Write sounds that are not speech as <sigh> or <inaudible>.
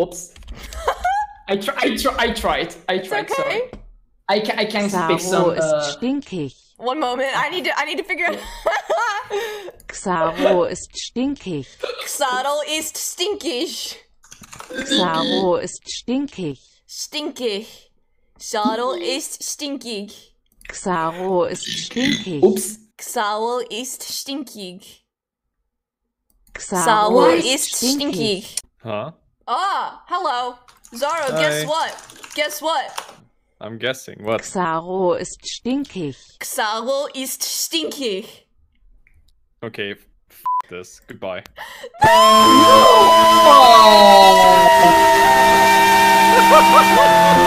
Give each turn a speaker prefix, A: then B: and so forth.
A: Oops. I try. I try. I tried. I
B: It's okay.
A: Sorry. I can. I can speak some. Uh,
C: ist stinkig.
B: One moment. I need to. I need to figure out. <laughs>
C: Xaro ist stinkig.
B: Xadel ist stinkig.
C: Xaro ist stinkig.
B: Stinkig. Xadel ist stinkig.
C: Xaro ist stinkig.
A: oops.
B: Xaul ist stinkig.
C: Xaro
B: Xaul
C: ist
B: ist
C: stinkig.
B: stinkig.
D: Huh?
B: Ah, hello. Xaro, guess what? Guess what?
D: I'm guessing. What?
C: Xaro ist stinkig.
B: Xaul ist stinkig.
D: Okay, f this. Goodbye. <laughs>
A: Oh! <laughs>